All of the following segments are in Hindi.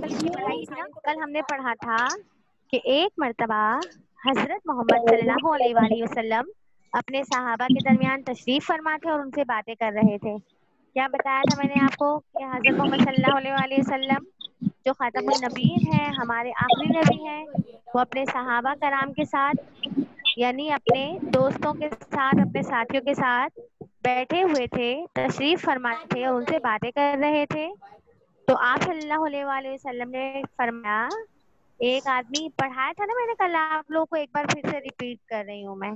कल हमने पढ़ा था कि एक मर्तबा हज़रत मोहम्मद सल्लल्लाहु अलैहि वसल्लम अपने सहाबा के दरमियान तशरीफ़ फरमा थे और उनसे बातें कर रहे थे। क्या बताया था मैंने आपको कि हज़रत मोहम्मद सल्लल्लाहु अलैहि वसल्लम जो खातमुन नबीन है हमारे आखिरी नबी हैं वो अपने सहाबा कराम के साथ यानी अपने दोस्तों के साथ अपने साथियों के साथ बैठे हुए थे तशरीफ़ फरमा थे और उनसे बातें कर रहे थे। तो आप सल्लल्लाहु अलैहि वसल्लम ने फरमाया, एक आदमी पढ़ाया था ना मैंने कल, आप लोगों को एक बार फिर से रिपीट कर रही हूँ मैं।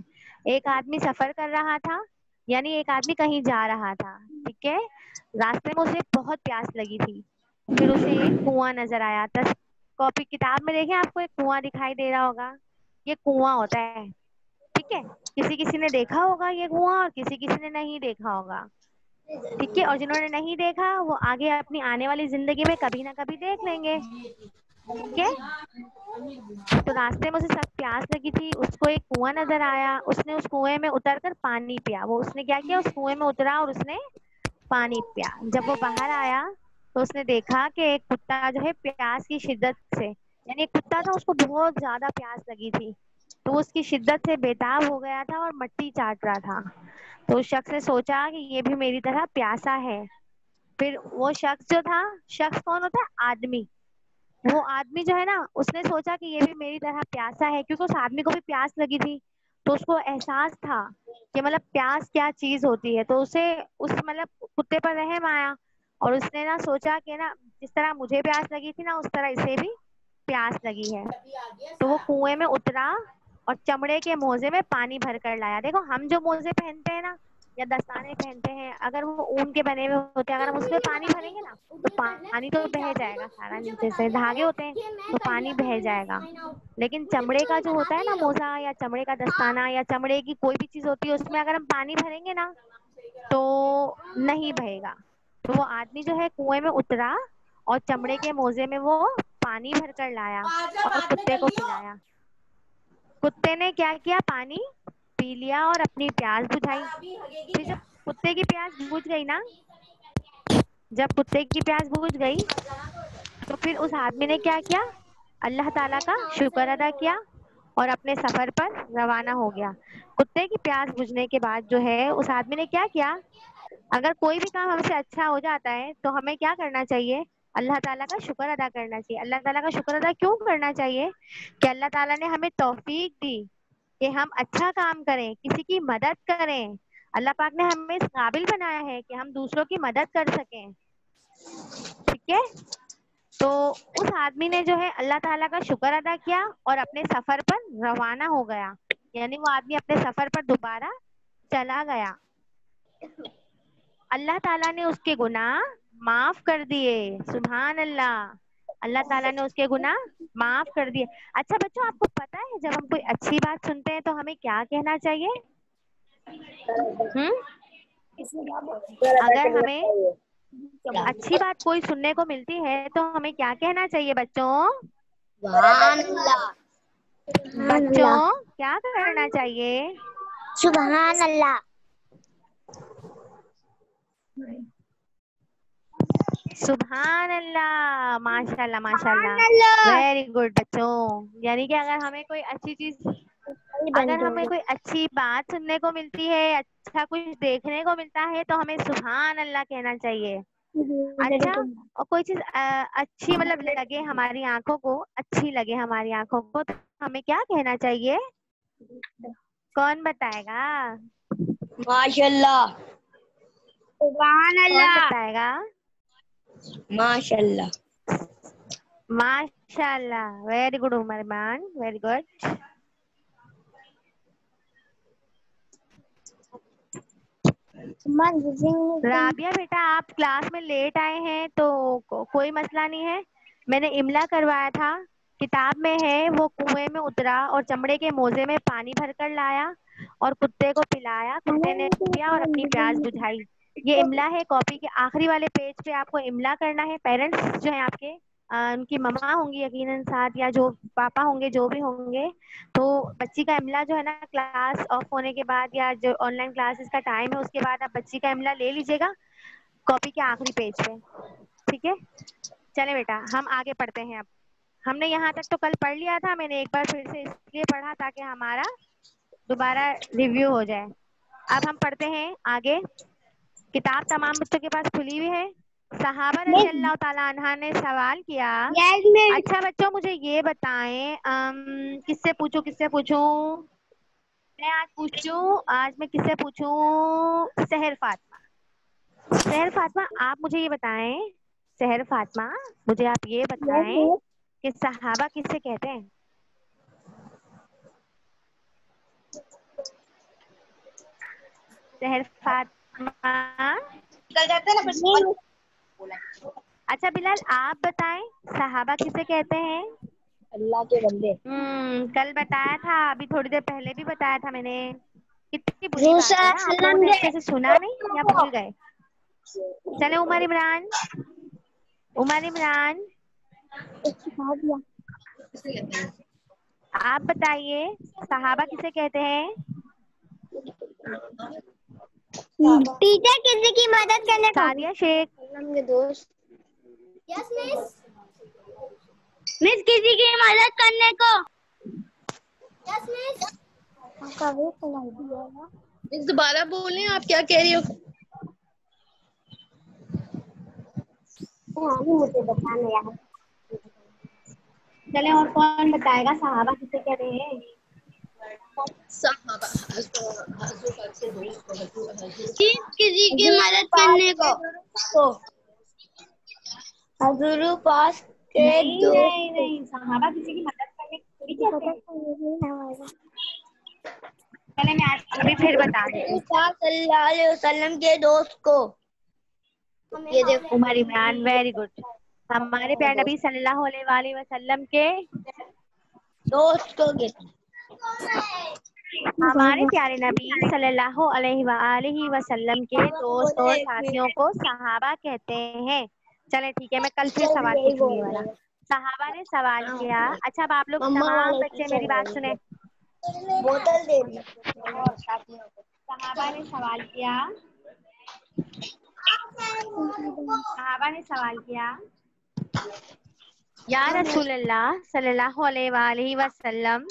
एक आदमी सफ़र कर रहा था, यानी एक आदमी कहीं जा रहा था, ठीक है? रास्ते में उसे बहुत प्यास लगी थी। फिर उसे एक कुआँ नज़र आया। तस कॉपी किताब में देखें, आपको एक कुआँ दिखाई दे रहा होगा। ये कुआँ होता है, ठीक है? किसी किसी ने देखा होगा ये कुआँ और किसी किसी ने नहीं देखा होगा। ठीक है और जिन्होंने नहीं देखा, वो आगे अपनी आने वाली ज़िंदगी में कभी ना कभी देख लेंगे। ठीक है? तो रास्ते में उसे सब प्यास लगी थी, उसको एक कुआँ नज़र आया, उसने उस कुएँ में उतर कर पानी पिया। वो उसने क्या किया? उस कुएँ में उतरा और उसने पानी पिया। जब वो बाहर आया तो उसने देखा कि एक कुत्ता जो है प्यास की शिद्दत से, यानी एक कुत्ता था, उसको बहुत ज़्यादा प्यास लगी थी। तो उसकी शिद्दत से बेताब हो गया था और मट्टी चाट रहा था। तो उस शख्स ने सोचा कि ये भी मेरी तरह प्यासा है। फिर वो शख्स जो था, शख्स कौन होता है? आदमी। वो आदमी जो है ना, उसने सोचा कि ये भी मेरी तरह प्यासा है, क्योंकि उस आदमी को भी प्यास लगी थी। तो उसको एहसास था कि मतलब प्यास क्या चीज़ होती है। तो उसे उस मतलब कुत्ते पर रहम आया और उसने ना सोचा कि ना, जिस तरह मुझे प्यास लगी थी ना, उस तरह इसे भी प्यास लगी है। तो वो कुएँ में उतरा और चमड़े के मोजे में पानी भर कर लाया। देखो, हम जो मोजे पहनते हैं ना, या दस्ताने पहनते हैं, अगर वो ऊन के बने हुए होते हैं, अगर हम उसमें पानी भरेंगे ना तो पानी तो बह जाएगा सारा नीचे से। धागे होते हैं तो पानी बह जाएगा। लेकिन चमड़े का जो होता है ना मोजा, या चमड़े का दस्ताना, या चमड़े की कोई भी चीज़ होती है, उसमें अगर हम पानी भरेंगे ना तो नहीं बहेगा। तो वो आदमी जो है, कुएँ में उतरा और चमड़े के मोजे में वो पानी भर कर लाया और कुत्ते को पिलाया कुत्ते ने क्या किया? पानी पी लिया और अपनी प्यास बुझाई। फिर जब कुत्ते की प्यास बुझ गई ना जब कुत्ते की प्यास बुझ गई तो फिर उस आदमी ने क्या किया? अल्लाह ताला का शुक्र अदा किया और अपने सफ़र पर रवाना हो गया। कुत्ते की प्यास बुझने के बाद जो है उस आदमी ने क्या किया? अगर कोई भी काम हमसे अच्छा हो जाता है तो हमें क्या करना चाहिए? अल्लाह ताला का शुक्र अदा करना चाहिए। अल्लाह ताला का शुक्र अदा क्यों करना चाहिए? कि अल्लाह ताला ने हमें तौफीक दी कि हम अच्छा काम करें, किसी की मदद करें। अल्लाह पाक ने हमें इस काबिल बनाया है कि हम दूसरों की मदद कर सकें। ठीक है? तो उस आदमी ने जो है अल्लाह ताला का शुक्र अदा किया और अपने सफ़र पर रवाना हो गया। यानी वो आदमी अपने सफ़र पर दोबारा चला गया। अल्लाह ताला ने उसके गुनाह माफ़ कर दिए। सुबहान अल्लाह अल्लाह ताला ने उसके गुना माफ़ कर दिए। अच्छा बच्चों आपको पता है जब हम कोई अच्छी बात सुनते हैं तो हमें क्या कहना चाहिए? हम्म अगर हमें अच्छी बात कोई सुनने को मिलती है तो हमें क्या कहना चाहिए बच्चों? बच्चों क्या करना चाहिए? सुबहान अल्लाह सुबहान अल्लाह माशाल्लाह। माशाल्लाह वेरी गुड बच्चों। यानी कि अगर हमें कोई अच्छी चीज़ अगर हमें कोई अच्छी बात सुनने को मिलती है अच्छा कुछ देखने को मिलता है तो हमें सुबहान अल्लाह कहना चाहिए। अच्छा और कोई चीज़ अच्छी मतलब लगे हमारी आँखों को अच्छी लगे हमारी आँखों को तो हमें क्या कहना चाहिए? कौन बताएगा? माशाल्लाह। सुबहान अल्लाह बताएगा? माशाल्लाह। माशाल्लाह। वेरी गुड उमर मान वेरी गुड राबिया बेटा आप क्लास में लेट आए हैं तो को, कोई मसला नहीं है। मैंने इमला करवाया था। किताब में है वो कुएँ में उतरा और चमड़े के मोजे में पानी भरकर लाया और कुत्ते को पिलाया। कुत्ते ने पिया और अपनी प्यास बुझाई। ये इमला है कॉपी के आखिरी वाले पेज पे आपको इमला करना है। पेरेंट्स जो है आपके आ, उनकी ममा होंगी यकीनन साथ या जो पापा होंगे जो भी होंगे तो बच्ची का इमला जो है ना क्लास ऑफ़ होने के बाद या जो ऑनलाइन क्लासेस का टाइम है उसके बाद आप बच्ची का इमला ले लीजिएगा कॉपी के आखिरी पेज पे। ठीक है? चले बेटा हम आगे पढ़ते हैं अब। हमने यहाँ तक तो कल पढ़ लिया था मैंने एक बार फिर से इसलिए पढ़ा ताकि हमारा दोबारा रिव्यू हो जाए। अब हम पढ़ते हैं आगे। किताब तमाम बच्चों के पास खुली हुई है। सहाबा रज़ी अल्लाह ताला अन्हा ने सवाल किया अच्छा बच्चों मुझे ये बताएँ किससे पूछूँ किससे पूछूँ? मैं आज पूछूँ आज मैं किससे पूछूँ? सहर फातिमा। सहर फातिमा आप मुझे ये बताएँ सहर फातिमा मुझे आप ये बताएँ कि सहाबा किससे कहते हैं? सहर फातिमा निकल जाते हैं ना फिर अच्छा बिलाल आप बताएँ सहाबा किसे कहते हैं? अल्लाह के बंदे। हम्म कल बताया था अभी थोड़ी देर पहले भी बताया था मैंने। कितनी बुरी बात है सुना नहीं या भूल गए? चले उमर इमरान। उमर इमरान। आप बताइए सहाबा किसे कहते हैं? टीचर किसी की मदद करने को सादिया शेख। के दोस्त। यस मिस मिस किसी की मदद करने को यस मिस इस दोबारा बोलें आप क्या कह रही हो? मुझे बताना यार। चले और कौन बताएगा? सहाबा किसे कह रहे हैं? किसी की मदद करने को पास के कहते हैं मैं आज अभी फिर बता देती हूँ सल्लल्लाहु अलैहि वसल्लम के दोस्त को ये देखो उमर इमरान वेरी गुड हमारे प्यारे नबी सल्लल्लाहु अलैहि वसल्लम के दोस्त को हैं। हमारे प्यारे नबी सल्लल्लाहु अलैहि वसल्लम के दोस्त और साथियों को सहाबा कहते हैं। चले ठीक है मैं कल फिर सवाल पूछूँगी वाला। सहाबा ने सवाल किया अच्छा अब आप लोग तमाम बच्चे मेरी बात सुने। बोतल दे। दी सहाबा ने सवाल किया। सहाबा ने सवाल किया या रसूल अल्लाह सल्लल्लाहु अलैहि वसल्लम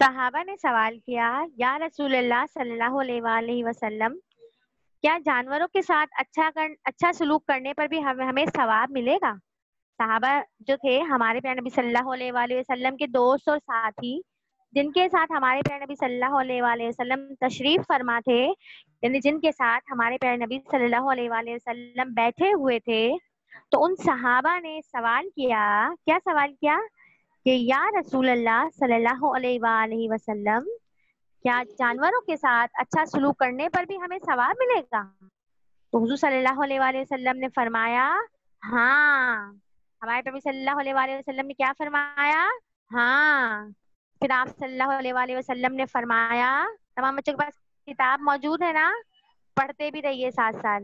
सहाबा ने सवाल किया, या रसूल अल्लाह वसल्लम, क्या जानवरों के साथ अच्छा कर अच्छा सलूक करने पर भी हमें हमें सवाब मिलेगा? सहाबा जो थे, हमारे प्यारे नबी सल्लल्लाहु अलैहि वसल्लम के दोस्त और साथी, जिनके साथ हमारे प्यारे नबी सल्लल्लाहु अलैहि वसल्लम तशरीफ़ फरमा थे, यानी जिनके साथ हमारे प्यारे नबी सल्लल्लाहु अलैहि वसल्लम बैठे हुए थे तो उन सहाबा ने सवाल किया, क्या सवाल किया? कि या रसूल अल्लाह वसल्लम, क्या जानवरों के साथ अच्छा सलूक करने पर भी हमें सवाब मिलेगा? तो अलैहि वसल्लम ने फरमाया हाँ। हमारे नबी सल्लल्लाहु अलैहि वसल्लम ने क्या फरमाया? हाँ। फिर आप सल्लल्लाहु अलैहि वसल्लम ने फरमाया तमाम बच्चों के पास किताब मौजूद है ना? पढ़ते भी रहिए साथ साथ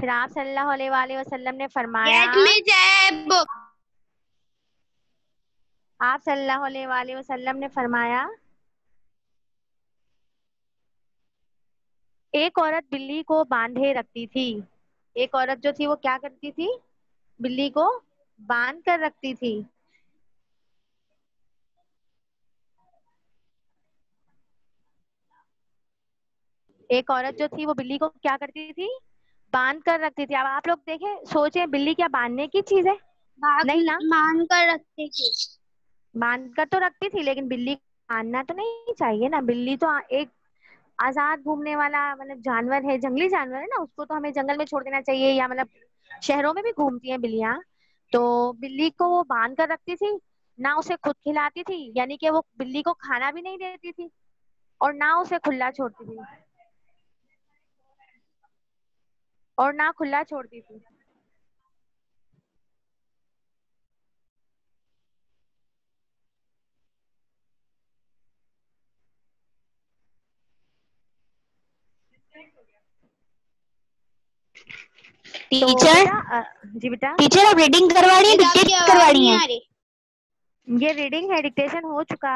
फिर आप सल्लल्लाहु अलैहि वसल्लम ने फरमाया बुक आप सल्लल्लाहु अलैहि वसल्लम ने फरमाया एक औरत बिल्ली को बांधे रखती थी। एक औरत जो थी वो क्या करती थी? बिल्ली को बाँध कर रखती थी। एक औरत जो थी वो बिल्ली को क्या करती थी? बाँध कर रखती थी। अब आप लोग देखें सोचे बिल्ली क्या बांधने की चीज़ है? नहीं ना? मान कर रखती थे। बाँध कर तो रखती थी, लेकिन बिल्ली बांधना तो नहीं चाहिए ना। बिल्ली तो एक आज़ाद घूमने वाला मतलब जानवर है, जंगली जानवर है ना, उसको तो हमें जंगल में छोड़ देना चाहिए या मतलब शहरों में भी घूमती हैं बिल्लियाँ। तो बिल्ली को वो बाँध कर रखती थी, ना उसे खुद खिलाती थी, यानी कि वो बिल्ली को खाना भी नहीं देती थी और ना उसे खुला छोड़ती थी। और ना खुला छोड़ती थी। टीचर बेटा, जी बेटा? टीचर आप रीडिंग करवा रही हैं डिक्टेट करवा रही हैं? ये रीडिंग है डिक्टेशन हो चुका।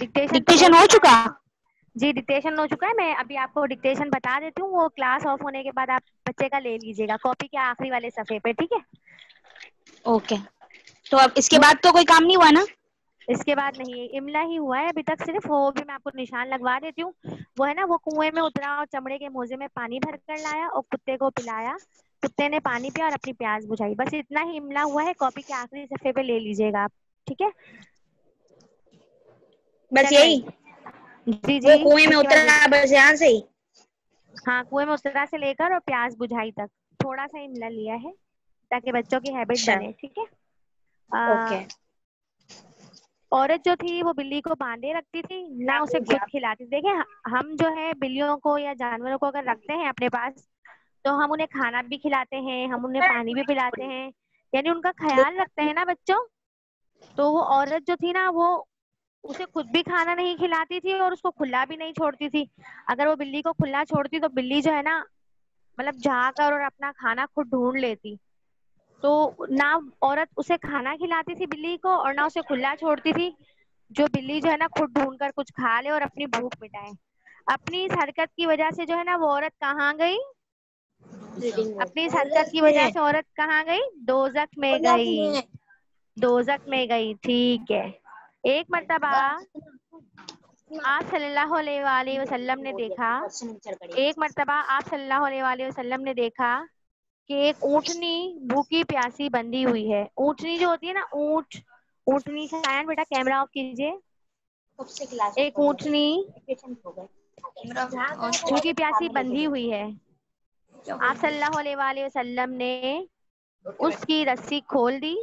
डिक्टेशन डिक्टेशन हो चुका। जी डिक्टेशन हो चुका है। मैं अभी आपको डिक्टेशन बता देती हूँ। वो क्लास ऑफ़ होने के बाद आप बच्चे का ले लीजिएगा। कॉपी के आखिरी वाले सफे पे ठीक है? ओके तो अब इसके बाद तो कोई काम नहीं हुआ ना? इसके बाद नहीं इमला ही हुआ है अभी तक सिर्फ़ वो भी मैं आपको निशान लगवा देती हूँ। वो है ना वो कुएँ में उतरा और चमड़े के मोजे में पानी भर कर लाया और कुत्ते को पिलाया। कुत्ते ने पानी पिया और अपनी प्यास बुझाई। बस इतना ही इमला हुआ है कॉपी के आखिरी सफे पे ले लीजिएगा आप ठीक है? बस यही? जी जी। कुएँ में उतरा बस यहाँ से ही? हाँ कुएँ में उतरा से लेकर और प्यास बुझाई तक। थोड़ा सा इमला लिया है ताकि बच्चों की हैबिट अच्छा। बने ठीक है? ओके। औरत जो थी वो बिल्ली को बांधे रखती थी ना उसे खुद खिलाती देखिए ह- हम जो है बिल्लियों को या जानवरों को अगर रखते हैं अपने पास तो हम उन्हें खाना भी खिलाते हैं हम उन्हें पानी भी पिलाते हैं। यानी उनका ख्याल रखते हैं ना बच्चों? तो वो औरत जो थी ना वो उसे खुद भी खाना नहीं खिलाती थी और उसको खुला भी नहीं छोड़ती थी। अगर वो बिल्ली को खुला छोड़ती तो बिल्ली जो है ना मतलब जाकर और अपना खाना खुद ढूंढ लेती। तो ना औरत उसे खाना खिलाती थी बिल्ली को और ना उसे खुला छोड़ती थी। जो बिल्ली जो है ना खुद ढूंढ कर कुछ खा ले और अपनी भूख मिटाए। अपनी इस हरकत की वजह से जो है ना वो औरत कहाँ गई? अपनी इस हरकत की वजह से औरत कहाँ गई? दोजक में गई। दोजक में गई ठीक है। एक मरतबा आप सल्लल्लाहु अलैहि वसल्लम ने देखा। एक मरतबा आप सल्लल्लाहु अलैहि वसल्लम ने देखा कि एक ऊटनी भूखी प्यासी बंधी हुई है। ऊँटनी जो होती है ना ऊँट ऊँटनी सायन बेटा कैमरा ऑफ़ कीजिए। एक ऊँटनी भूखी प्यासी बंधी हुई है। आप सल्लल्लाहु अलैहि वसल्लम ने उसकी रस्सी खोल दी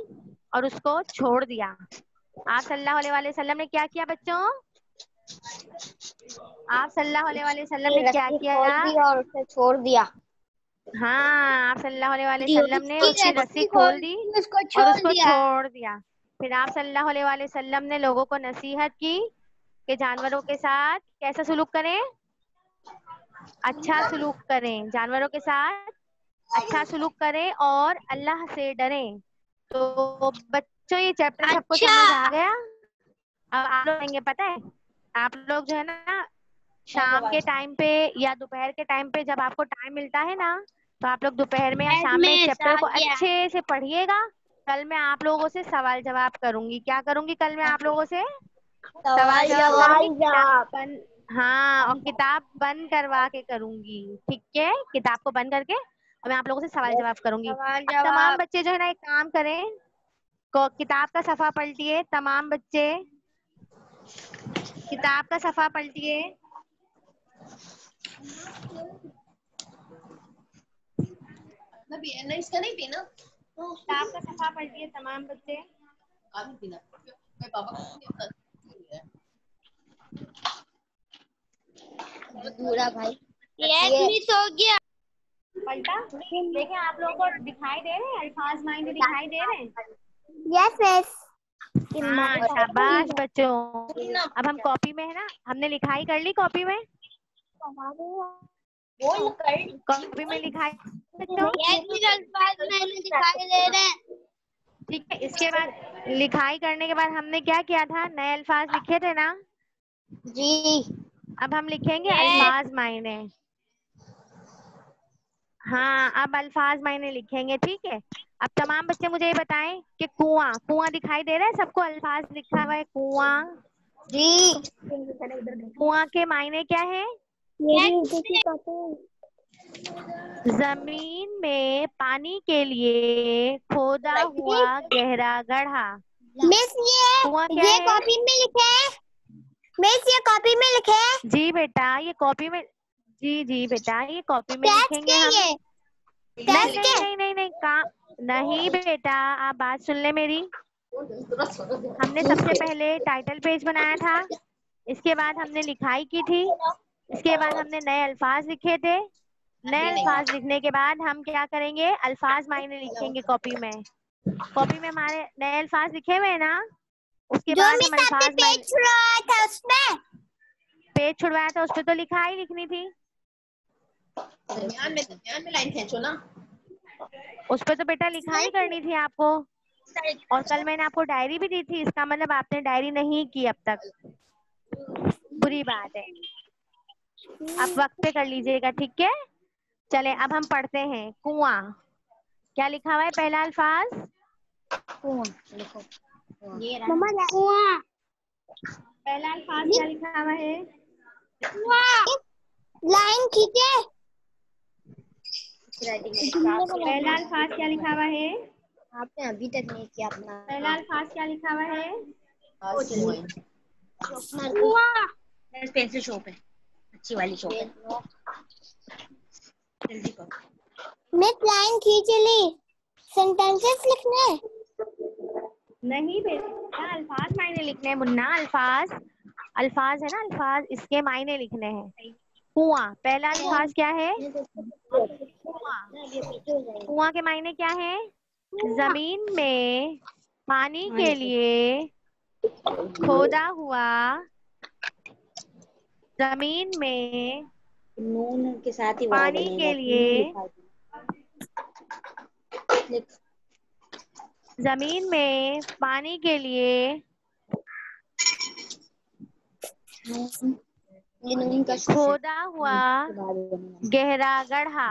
और उसको छोड़ दिया। आप सल्लल्लाहु अलैहि वसल्लम ने क्या किया बच्चों? आप सल्लल्लाहु अलैहि वसल्लम ने क्या किया और उसे छोड़ दिया। हाँ आप सल्लल्लाहु अलैहि वसल्लम ने उसकी रस्सी खोल दी उसको और छोड़ उसको दिया। छोड़ दिया। फिर आप सल्लल्लाहु अलैहि वसल्लम ने लोगों को नसीहत की कि जानवरों के साथ कैसा सुलूक करें? अच्छा सुलूक करें। जानवरों के साथ अच्छा सुलूक करें और अल्लाह से डरें। तो बच्चों ये चैप्टर सबको अच्छा। समझ आ गया? अब आप लोग पता है? आप लोग जो है ना शाम के टाइम पे या दोपहर के टाइम पे जब आपको टाइम मिलता है ना तो आप लोग दोपहर में या शाम में चैप्टर को अच्छे से पढ़िएगा। कल मैं आप लोगों से सवाल जवाब करूँगी। क्या करूँगी कल मैं आप लोगों से? सवाल जवाब हाँ और किताब बंद करवा के करूँगी। ठीक है? किताब को बंद करके और मैं आप लोगों से सवाल जवाब करूँगी। तमाम बच्चे जो है ना एक काम करें। को- किताब का सफ़ा पलटिए तमाम बच्चे। किताब का सफ़ा पलटिए। इसका नहीं पीना। किताब का सफ़ा पलटिए तमाम बच्चे? काफ़ी पीना। मैं पापा को पूरा भाई। यस मिस हो गया। पलटा देखिए आप लोगों को दिखाई दे रहे हैं? अल्फाज माइंड दिखाई दे रहे हैं? यस मिस हाँ शाबाश बच्चों। अब हम कॉपी में है ना? हमने लिखाई कर ली कॉपी में? कॉपी में लिखाई। बच्चों यस मिस अल्फाज मैंने दिखाई दे रहे हैं। ठीक है इसके बाद लिखाई करने के बाद हमने क्या किया था? नए अल्फाज लिखे थे ना? जी। अब हम लिखेंगे अल्फाज मायने। हाँ अब अल्फाज मायने लिखेंगे ठीक है? अब तमाम बच्चे मुझे ये बताएँ कि कुआँ कुआँ दिखाई दे रहा है? सबको अल्फाज लिखा हुआ है कुआँ। जी। कुआँ के मायने क्या है? ज़मीन में पानी के लिए खोदा हुआ गहरा गढ़ा। मिस ये ये कॉपी में लिखे हैं। मिस ये कॉपी में लिखे हैं। जी बेटा ये कॉपी में जी जी बेटा ये कॉपी में लिखेंगे हम। नहीं नहीं नहीं नहीं नहीं का नहीं बेटा आप बात सुन ले मेरी। हमने सबसे पहले टाइटल पेज बनाया था। इसके बाद हमने लिखाई की थी। इसके बाद हमने नए अल्फाज लिखे थे। नए अल्फाज लिखने के बाद हम क्या करेंगे? अल्फाज मायने लिखेंगे कॉपी में। कॉपी में हमारे नए अल्फाज लिखे हुए हैं ना? उसके बाद हम अल्फाज पेज छुड़वाया था उसमें। पेज छुड़वाया था उस पर तो लिखाई लिखनी थी। दरमियान में दरमियान में लाइन खींचो ना। उस पर तो बेटा लिखा ही करनी थी आपको। और कल मैंने आपको डायरी भी दी थी इसका मतलब आपने डायरी नहीं की अब तक। बुरी बात है। आप वक्त पे कर लीजिएगा ठीक है? चले अब हम पढ़ते हैं। कुआँ। क्या लिखा हुआ है पहला अल्फाज? कौन लिखो। ये कुआँ। पहला अल्फाज क्या लिखा हुआ है? लाइन खींचे। पहला अल्फाज क्या लिखा हुआ है? आपने अभी तक नहीं किया अपना। पहला अल्फाज क्या लिखा हुआ है? कुआँ। पेंसिल शॉप है। अच्छी वाली शॉप है। जल्दी करो। मैं लाइन खींच ली सेंटेंसेस लिखने। नहीं बेटा अल्फाज मायने लिखने हैं मुन्ना अल्फाज। अल्फाज है ना अल्फाज इसके मायने लिखने हैं। कुआँ पहला अल्फाज क्या है? कुआ। कुआँ के मायने क्या है? ज़मीन में पानी के लिए खोदा हुआ ज़मीन में नून के साथ ही पानी के लिए। ज़मीन में पानी के लिए ये नून का खोदा हुआ गहरा गढ़ा।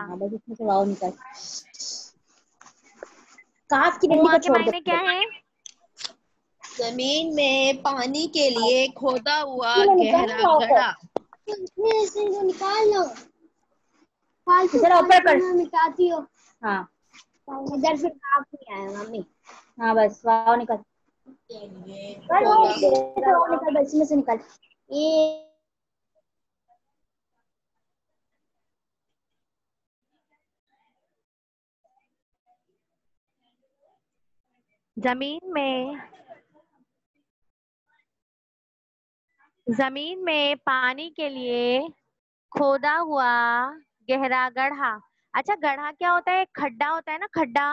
काफ की मायने दो। क्या है? ज़मीन में पानी के लिए खोदा हुआ गहरा लो। निकाल लो जरा ऊपर कर। मिटाती हो। हाँ। इधर से काफ नहीं आया मम्मी। हाँ बस वाव निकल। के लिए निकल बस इसमें से निकल। ये ज़मीन में ज़मीन में पानी के लिए खोदा हुआ गहरा गढ़ा। अच्छा गढ़ा क्या होता है? खड्डा होता है ना, खड्डा।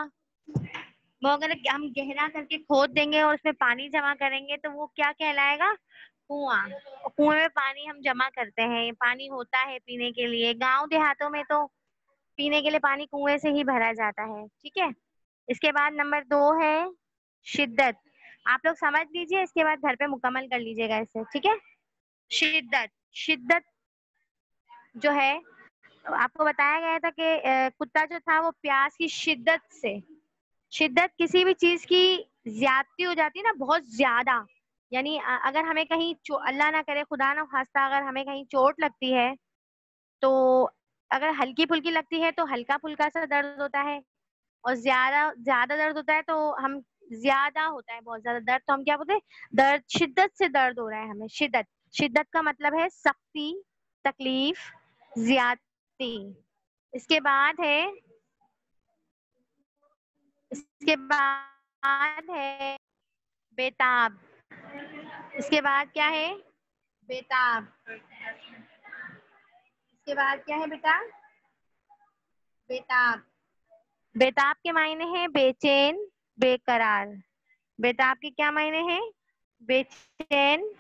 वो अगर हम गहरा करके खोद देंगे और उसमें पानी जमा करेंगे तो वो क्या कहलाएगा? कुआँ। कुएँ में पानी हम जमा करते हैं। पानी होता है पीने के लिए। गाँव देहातों में तो पीने के लिए पानी कुएँ से ही भरा जाता है। ठीक है? इसके बाद नंबर दो है शिद्दत। आप लोग समझ लीजिए, इसके बाद घर पे मुकम्मल कर लीजिएगा इसे। ठीक है? शिद्दत शिद्दत जो है, आपको बताया गया था कि कुत्ता जो था वो प्यास की शिद्दत से, शिद्दत किसी भी चीज़ की ज्यादती हो जाती है ना बहुत ज़्यादा। यानी अगर हमें कहीं अल्लाह ना करे, खुदा ना खास्ता अगर हमें कहीं चोट लगती है तो अगर हल्की फुल्की लगती है तो हल्का फुल्का सा दर्द होता है और ज़्यादा ज़्यादा दर्द होता है तो हम ज़्यादा होता है, बहुत ज़्यादा दर्द। तो हम क्या बोलते हैं? दर्द, शिद्दत से दर्द हो रहा है हमें, शिद्दत। शिद्दत का मतलब है सख्ती, तकलीफ़, ज्यादती। इसके बाद है, इसके बाद है बेताब। इसके बाद क्या है? बेताब। इसके बाद क्या है बेटा? बेताब। बेताब के मायने हैं बेचैन, बेकरार। बेताब के क्या मायने हैं? बेचैन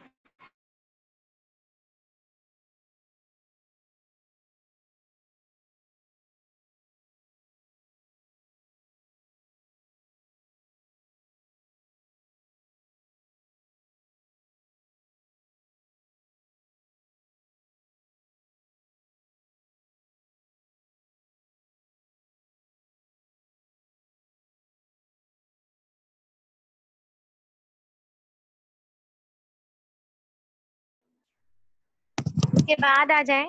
इसके बाद आ जाएँ।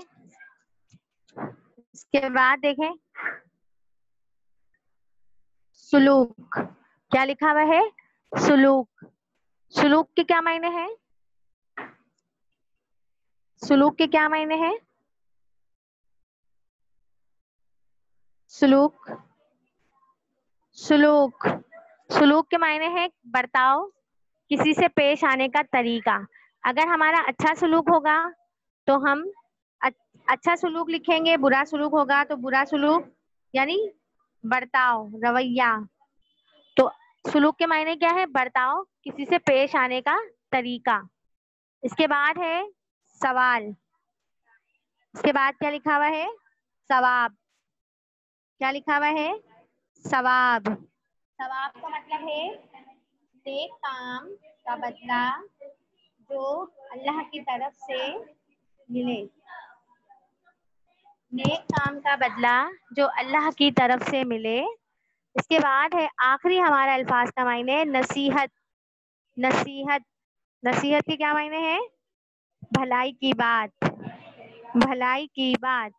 इसके बाद देखें। सुलूक। क्या लिखा हुआ है? सुलूक। सुलूक के क्या मायने हैं? सुलूक के क्या मायने हैं? सुलूक। सुलूक। सुलूक के मायने हैं बर्ताव किसी से पेश आने का तरीका। अगर हमारा अच्छा सुलूक होगा तो हम अच्छा सुलूक लिखेंगे, बुरा सुलूक होगा तो बुरा सुलूक, यानी बर्ताव, रवैया। तो सुलूक के मायने क्या है? बर्ताव, किसी से पेश आने का तरीका। इसके बाद है सवाल। इसके बाद क्या लिखा हुआ है? सवाब। क्या लिखा हुआ है? सवाब। सवाब का मतलब है नेक काम का बदला जो अल्लाह की तरफ़ से मिले। नेक काम का बदला जो अल्लाह की तरफ़ से मिले, इसके बाद है आखिरी हमारा अल्फाज का मायने नसीहत। नसीहत। नसीहत के क्या मायने हैं? भलाई की बात। भलाई की बात।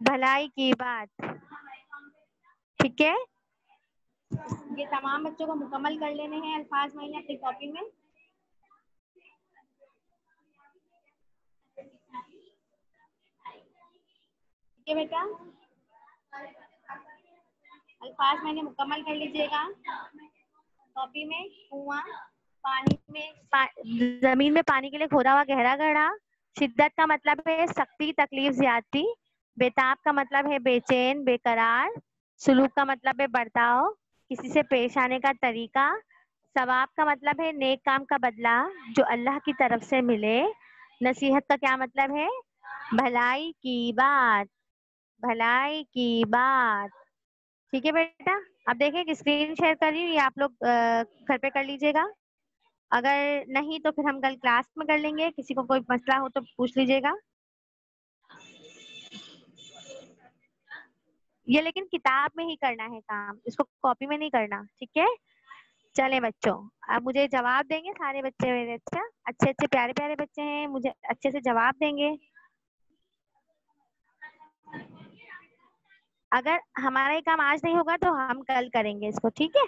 भलाई की बात। ठीक है? ये तमाम बच्चों को मुकम्मल कर लेने हैं अल्फाज मायने अपनी कॉपी में। ठीक है बेटा? अल्फाज मैंने मुकम्मल कर लीजिएगा। कॉपी में कुआँ पानी में पा, ज़मीन में पानी के लिए खोदा हुआ गहरा गड्ढा शिद्दत का मतलब है सख्ती तकलीफ़ ज्यादती। बेताब का मतलब है बेचैन बेकरार। सुलूक का मतलब है बर्ताव। किसी से पेश आने का तरीका। सवाब का मतलब है नेक काम का बदला जो अल्लाह की तरफ़ से मिले। नसीहत का क्या मतलब है? भलाई की बात। भलाई की बात। ठीक है बेटा? अब देखें स्क्रीन शेयर कर रही हूँ, ये आप लोग घर पे कर लीजिएगा। अगर नहीं तो फिर हम कल क्लास में कर लेंगे। किसी को कोई मसला हो तो पूछ लीजिएगा। ये लेकिन किताब में ही करना है काम, इसको कॉपी में नहीं करना, ठीक है? चले बच्चों, अब मुझे जवाब देंगे सारे बच्चे मेरे अच्छा? अच्छे अच्छे प्यारे प्यारे बच्चे हैं, मुझे अच्छे से जवाब देंगे। अगर हमारा ये काम आज नहीं होगा तो हम कल करेंगे इसको ठीक है?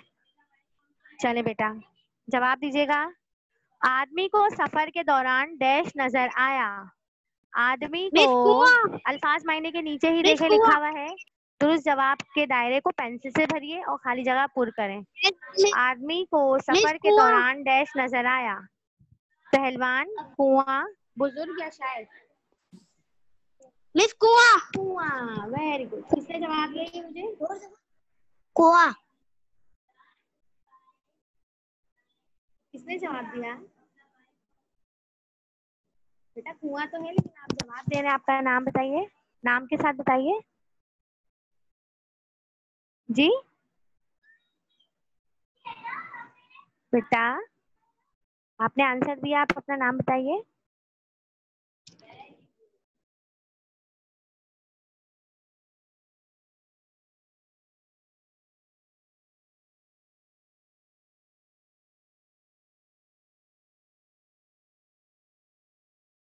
चले बेटा जवाब दीजिएगा। आदमी को सफ़र के दौरान डैश नज़र आया। आदमी को अल्फाज मायने के नीचे ही देखे लिखा हुआ है। दुरुस्त जवाब के दायरे को पेंसिल से भरिए और खाली जगह पुर करें। आदमी को सफ़र के दौरान डैश नज़र आया। पहलवान कुआँ बुज़ुर्ग या शायर मिस कुआँ। ये मुझे? कुआँ। किसने जवाब दिया? बेटा कुआँ तो है लेकिन आप जवाब दे रहे हैं। आपका नाम बताइए। नाम के साथ बताइए। जी? बेटा आपने आंसर दिया। आप अपना नाम बताइए।